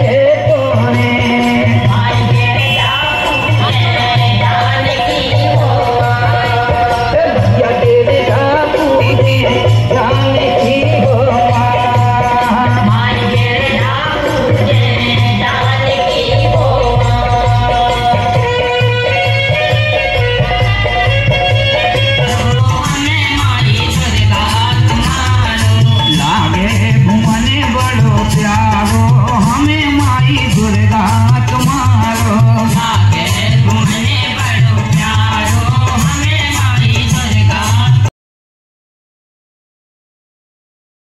yeah. God.